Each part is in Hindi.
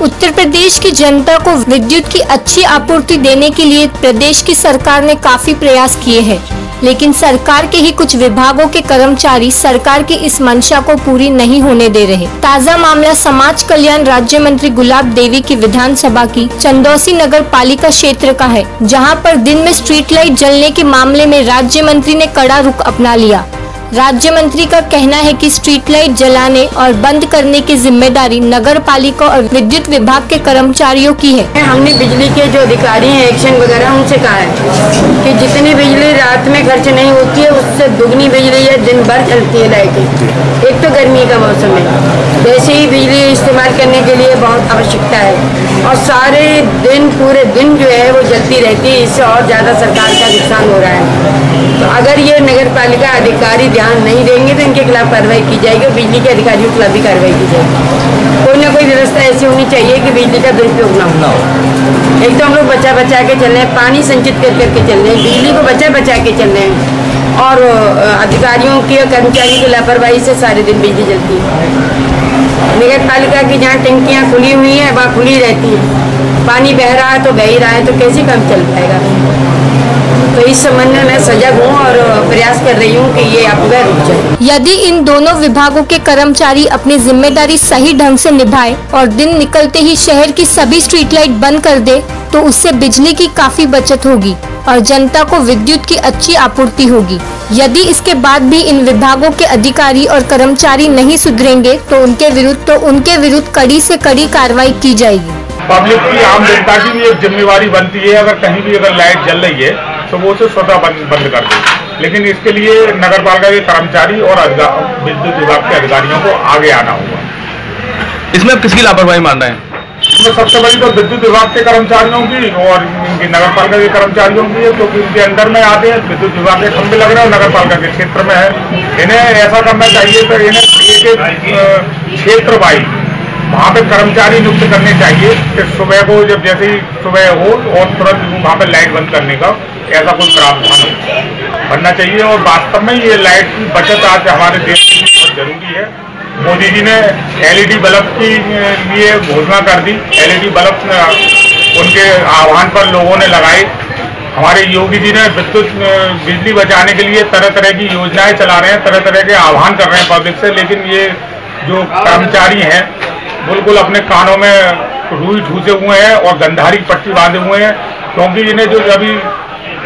उत्तर प्रदेश की जनता को विद्युत की अच्छी आपूर्ति देने के लिए प्रदेश की सरकार ने काफ़ी प्रयास किए हैं। लेकिन सरकार के ही कुछ विभागों के कर्मचारी सरकार की इस मंशा को पूरी नहीं होने दे रहे। ताज़ा मामला समाज कल्याण राज्य मंत्री गुलाब देवी की विधानसभा की चंदौसी नगर पालिका क्षेत्र का है, जहाँ पर दिन में स्ट्रीट लाइट जलने के मामले में राज्य मंत्री ने कड़ा रुख अपना लिया। राज्य मंत्री का कहना है कि स्ट्रीट लाइट जलाने और बंद करने की ज़िम्मेदारी नगर पालिका और विद्युत विभाग के कर्मचारियों की है। हमने बिजली के जो अधिकारी हैं, एक्शन वगैरह, उनसे कहा है कि जितनी बिजली रात में खर्च नहीं होती है, उससे दुगनी बिजली या दिन भर चलती है लाइटें। एक तो गर्मी का मौसम है। वैसे ही बिजली इस्तेमाल करने के लिए बहुत आवश्यकता है। और सारे दिन पूरे दिन जो है वो जलती रहती है इससे और ज़्यादा सरकार का नुकसान हो रहा है। तो अगर ये नगर पालिका अधिकारी ध्यान नहीं देंगे तो इनके खिलाफ कार्रवाई की जाएगी और बिजली के अधिकारियों के खिलाफ भी कार्रवाई की जाएगी। कोई ना कोई व्यवस्था ऐसी होनी चाहिए कि बिजली का दुरुपयोग ना हो। एक तो हम लोग बचा बचा के चल रहे हैं पानी संचित कर करके चल रहे हैं बिजली को बचा बचा के चल रहे हैं। और अधिकारियों की और कर्मचारियों की लापरवाही से सारे दिन बिजली जलती है। नगर पालिका की जहाँ टंकियाँ खुली हुई हैं, वहाँ खुली रहती है। पानी बह रहा है तो बह ही रहा है तो कैसे काम चल पाएगा? तो इस संबंध में मैं सजग हूँ और प्रयास कर रही हूँ कि ये अफवाह रुक जाए। यदि इन दोनों विभागों के कर्मचारी अपनी ज़िम्मेदारी सही ढंग से निभाए और दिन निकलते ही शहर की सभी स्ट्रीट लाइट बंद कर दे तो उससे बिजली की काफ़ी बचत होगी। और जनता को विद्युत की अच्छी आपूर्ति होगी। यदि इसके बाद भी इन विभागों के अधिकारी और कर्मचारी नहीं सुधरेंगे तो उनके विरुद्ध तो उनके विरुद्ध कड़ी से कड़ी कार्रवाई की जाएगी। पब्लिक की आम जनता की भी एक जिम्मेवारी बनती है अगर कहीं भी अगर लाइट जल रही है तो वो उसे स्वतः बंद बंद कर दे। लेकिन इसके लिए नगर पालिका के कर्मचारी और विद्युत विभाग के अधिकारियों को आगे आना होगा। इसमें आप किसकी लापरवाही मान रहे हैं? इसमें सबसे बड़ी तो विद्युत विभाग के कर्मचारियों की और इनकी नगर पालिका के कर्मचारियों की है क्योंकि इनके अंदर में आते हैं। विद्युत विभाग के खंभे लग रहे हैं नगर पालिका के क्षेत्र में है। इन्हें ऐसा करना चाहिए तो इन्हें क्षेत्र वाइज वहाँ पे कर्मचारी नियुक्त करने चाहिए। कि सुबह को जब जैसे ही सुबह हो और तुरंत वहाँ पे लाइट बंद करने का ऐसा कोई प्रावधान बनना चाहिए और वास्तव में ये लाइट की बचत आज हमारे देश के लिए बहुत ज़रूरी है। मोदी जी ने एलईडी बल्ब की लिए घोषणा कर दी। एलईडी बल्ब उनके आह्वान पर लोगों ने लगाए। हमारे योगी जी ने विद्युत बिजली बचाने के लिए तरह तरह की योजनाएँ चला रहे हैं तरह तरह के आह्वान कर रहे हैं पब्लिक से, लेकिन ये जो कर्मचारी हैं, बिल्कुल अपने कानों में रूई ठूसे हुए हैं और गंधारी पट्टी बांधे हुए हैं, क्योंकि इन्हें जो अभी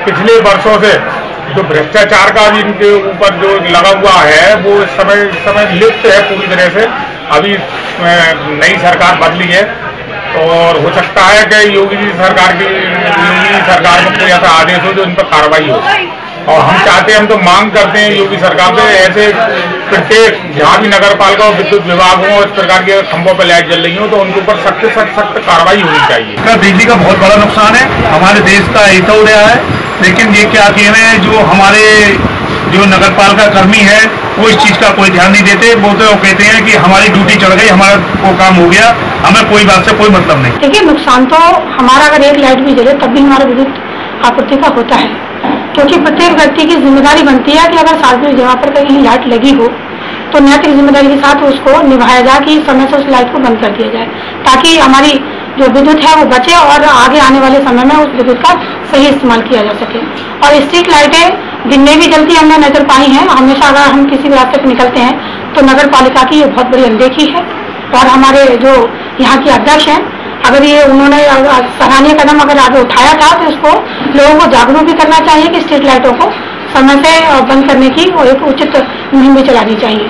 पिछले वर्षों से जो भ्रष्टाचार का भी इनके ऊपर जो लगा हुआ है, वो समय समय लिप्त है पूरी तरह से। अभी नई सरकार बदली है। और हो सकता है कि योगी जी सरकार की, योगी सरकार में कोई ऐसा आदेश हो जो इन पर कार्रवाई हो। और हम चाहते हैं, हम तो मांग करते हैं योगी सरकार से, ऐसे प्रत्येक जहाँ भी नगर पालिका और विद्युत विभाग हो इस प्रकार के खंभों पर लाइट जल रही हो तो उनके ऊपर सख्त सख्त सख्त कार्रवाई होनी चाहिए। बिजली का बहुत बड़ा नुकसान है। हमारे देश का ऐसा हो रहा है। लेकिन ये क्या कह रहे हैं, जो हमारे, जो नगर पालिका कर्मी है, वो इस चीज़ का कोई ध्यान नहीं देते। वो तो कहते हैं कि हमारी ड्यूटी चढ़ गई, हमारा वो काम हो गया, हमें कोई बात से कोई मतलब नहीं। देखिए, नुकसान तो हमारा अगर एक लाइट भी जले, तब भी हमारा विद्युत आपूर्ति का होता है। क्योंकि प्रत्येक व्यक्ति की ज़िम्मेदारी बनती है कि अगर सार्वजनिक जगह पर कहीं लाइट लगी हो तो नैतिक ज़िम्मेदारी के साथ उसको निभाया जाए कि समय से उस लाइट को बंद कर दिया जाए, ताकि हमारी जो विद्युत है वो बचे और आगे आने वाले समय में उस विद्युत का सही इस्तेमाल किया जा सके। और स्ट्रीट लाइटें दिन में भी जलती हमने नज़र पाई हैं, हमेशा अगर हम किसी भी रास्ते पर निकलते हैं तो नगर पालिका की ये बहुत बड़ी अनदेखी है। और हमारे जो यहाँ के अध्यक्ष हैं, अगर ये उन्होंने सराहनीय कदम अगर आगे उठाया था तो उसको लोगों को जागरूक भी करना चाहिए कि स्ट्रीट लाइटों को समय से बंद करने की और एक उचित मुहिम भी चलानी चाहिए।